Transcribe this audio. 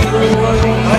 I